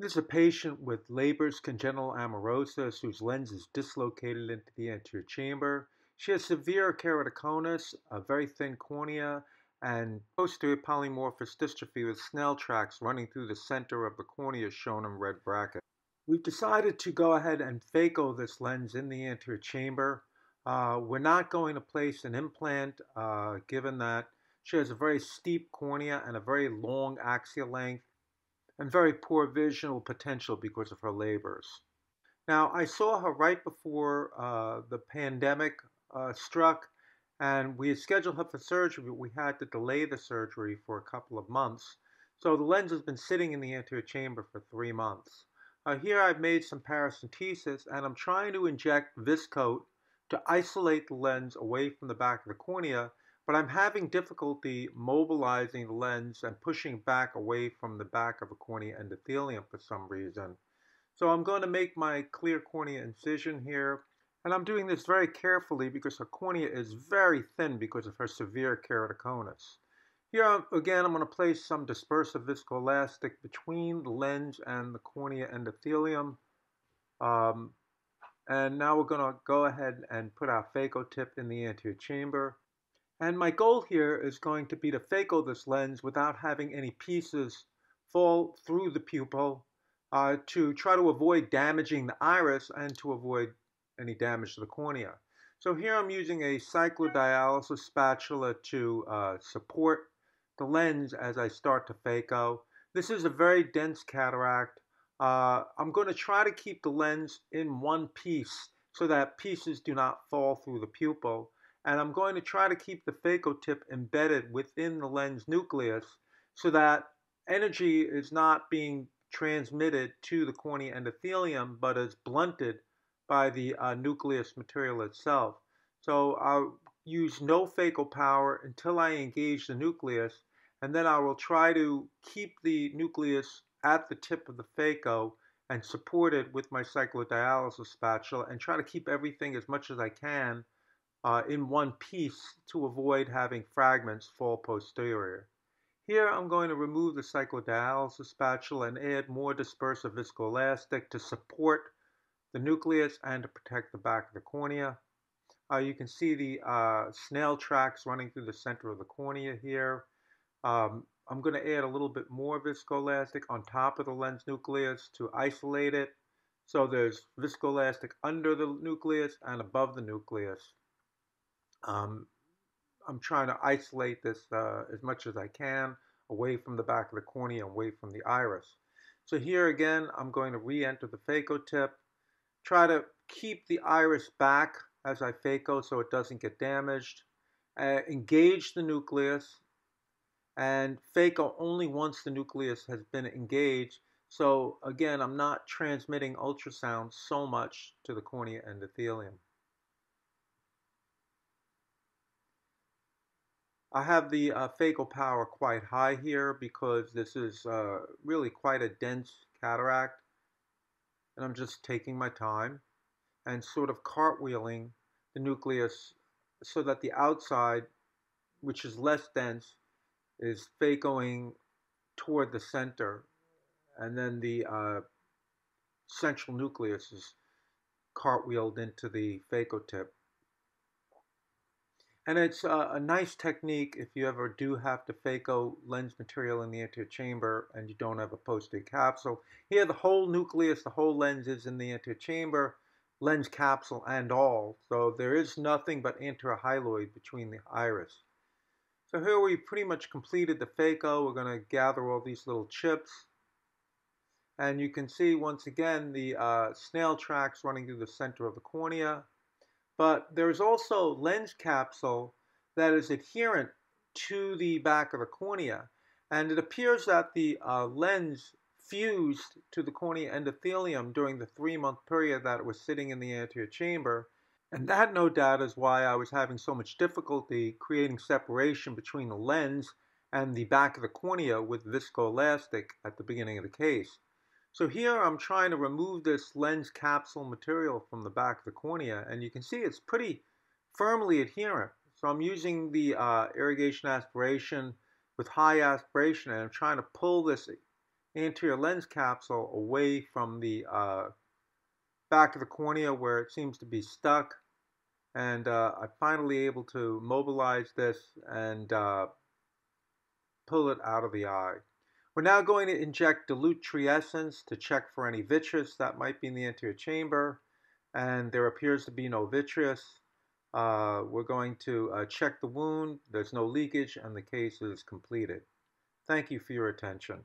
This is a patient with Leber's congenital amaurosis whose lens is dislocated into the anterior chamber. She has severe keratoconus, a very thin cornea, and posterior polymorphous dystrophy with snail tracks running through the center of the cornea shown in red bracket. We've decided to go ahead and phaco this lens in the anterior chamber. Uh, we're not going to place an implant uh, given that she has a very steep cornea and a very long axial length and very poor visual potential because of her Lebers. Now, I saw her right before uh, the pandemic uh, struck, and we had scheduled her for surgery, but we had to delay the surgery for a couple of months. So the lens has been sitting in the anterior chamber for three months. Uh, here I've made some paracentesis, and I'm trying to inject Viscoat to isolate the lens away from the back of the cornea but I'm having difficulty mobilizing the lens and pushing back away from the back of the cornea endothelium for some reason. So I'm going to make my clear cornea incision here. And I'm doing this very carefully because her cornea is very thin because of her severe keratoconus. Here again, I'm going to place some dispersive viscoelastic between the lens and the cornea endothelium. Um, and now we're going to go ahead and put our phaco tip in the anterior chamber. And my goal here is going to be to phaco this lens without having any pieces fall through the pupil uh, to try to avoid damaging the iris and to avoid any damage to the cornea. So here I'm using a cyclodialysis spatula to uh, support the lens as I start to phaco. This is a very dense cataract. Uh, I'm going to try to keep the lens in one piece so that pieces do not fall through the pupil and I'm going to try to keep the phaco tip embedded within the lens nucleus so that energy is not being transmitted to the cornea endothelium but is blunted by the uh, nucleus material itself. So I'll use no phaco power until I engage the nucleus and then I will try to keep the nucleus at the tip of the phaco and support it with my cyclodialysis spatula and try to keep everything as much as I can uh, in one piece to avoid having fragments fall posterior. Here I'm going to remove the cyclodialysis spatula and add more dispersive viscoelastic to support the nucleus and to protect the back of the cornea. Uh, you can see the uh, snail tracks running through the center of the cornea here. Um, I'm going to add a little bit more viscoelastic on top of the lens nucleus to isolate it. So there's viscoelastic under the nucleus and above the nucleus. Um, I'm trying to isolate this uh, as much as I can away from the back of the cornea, away from the iris. So here again, I'm going to re-enter the phaco tip, try to keep the iris back as I phaco so it doesn't get damaged, uh, engage the nucleus, and phaco only once the nucleus has been engaged. So again, I'm not transmitting ultrasound so much to the cornea endothelium. I have the uh, phaco power quite high here because this is uh, really quite a dense cataract. And I'm just taking my time and sort of cartwheeling the nucleus so that the outside, which is less dense, is phacoing toward the center. And then the uh, central nucleus is cartwheeled into the phaco tip. And it's a, a, nice technique if you ever do have to phaco lens material in the anterior chamber and you don't have a posterior capsule. Here the whole nucleus, the whole lens is in the anterior chamber, lens capsule and all. So there is nothing but anterior hyaloid between the iris. So here we pretty much completed the phaco. We're going to gather all these little chips. And you can see once again the uh, snail tracks running through the center of the cornea. But there's also lens capsule that is adherent to the back of the cornea. And it appears that the uh, lens fused to the cornea endothelium during the three-month period that it was sitting in the anterior chamber. And that, no doubt, is why I was having so much difficulty creating separation between the lens and the back of the cornea with viscoelastic at the beginning of the case. So here I'm trying to remove this lens capsule material from the back of the cornea and you can see it's pretty firmly adherent. So I'm using the uh, irrigation aspiration with high aspiration and I'm trying to pull this anterior lens capsule away from the uh, back of the cornea where it seems to be stuck. And uh, I'm finally able to mobilize this and uh, pull it out of the eye. We're now going to inject dilute triesence to check for any vitreous that might be in the anterior chamber. And there appears to be no vitreous. Uh, we're going to uh, check the wound. There's no leakage and the case is completed. Thank you for your attention.